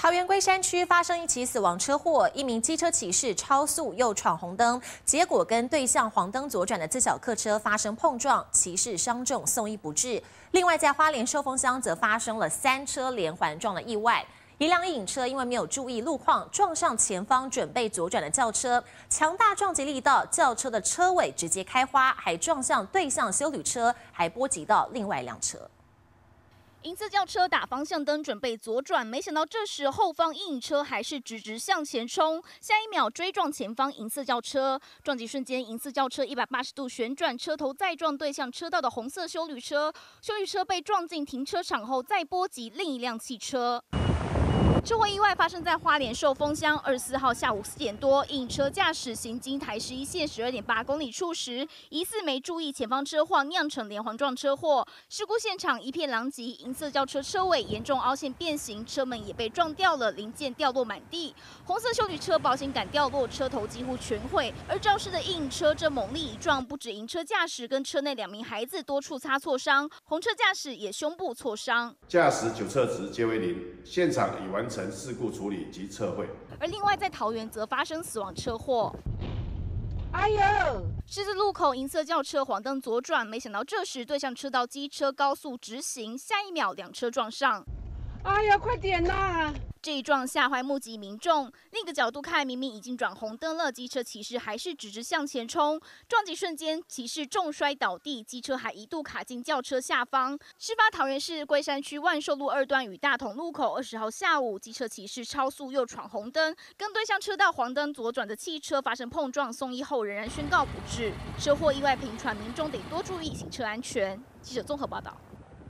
桃园龟山区发生一起死亡车祸，一名机车骑士超速又闯红灯，结果跟对向黄灯左转的自小客车发生碰撞，骑士伤重送医不治。另外，在花莲寿丰乡则发生了三车连环撞的意外，一辆影车因为没有注意路况，撞上前方准备左转的轿车，强大撞击力道，轿车的车尾直接开花，还撞向对向修旅车，还波及到另外一辆车。银色轿车打方向灯准备左转，没想到这时后方阴影车还是直直向前冲，下一秒追撞前方银色轿车。撞击瞬间，银色轿车一百八十度旋转，车头再撞对向车道的红色修旅车，修旅车被撞进停车场后再波及另一辆汽车。车祸意外发生在花莲寿丰乡二十四号下午四点多，影车驾驶行经台十一线十二点八公里处时，疑似没注意前方车况，酿成连环撞车祸。事故现场一片狼藉，银色轿车车尾严重凹陷变形，车门也被撞掉了，零件掉落满地。红色修理车保险杆掉落，车头几乎全毁。而肇事的影车这猛力一撞，不止银车驾驶跟车内两名孩子多处擦挫伤，红车驾驶也胸部挫伤。驾驶九测值皆为零，现场已完。成事故处理及测绘，而另外在桃园则发生死亡车祸。哎呦！十字路口银色轿车黄灯左转，没想到这时对向车道机车高速直行，下一秒两车撞上。哎呀，快点呐！这一撞吓坏目击民众。另一个角度看，明明已经转红灯了，机车骑士还是直直向前冲。撞击瞬间，骑士重摔倒地，机车还一度卡进轿车下方。事发桃园市龟山区万寿路二段与大同路口，二十号下午，机车骑士超速又闯红灯，跟对向车道黄灯左转的汽车发生碰撞，送医后仍然宣告不治。车祸意外频传，民众得多注意行车安全。记者综合报道。